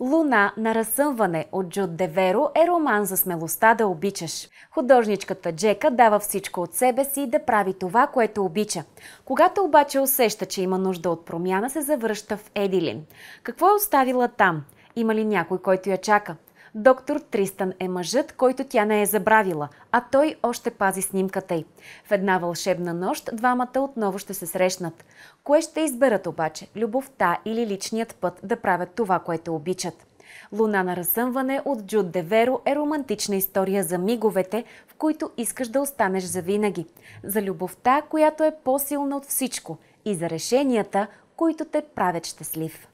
Луна на разсъмване от Джуд Деверо е роман за смелостта да обичаш. Художничката Джека дава всичко от себе си да прави това, което обича. Когато обаче усеща, че има нужда от промяна, се завръща в Едилин. Какво е оставила там? Има ли някой, който я чака? Доктор Тристан е мъжът, който тя не е забравила, а той още пази снимката й. В една вълшебна нощ двамата отново ще се срещнат. Кое ще изберат обаче? Любовта или личният път да правят това, което обичат? Луна на разсъмване от Джуд Деверо е романтична история за миговете, в които искаш да останеш завинаги. За любовта, която е по-силна от всичко и за решенията, които те правят щастлив.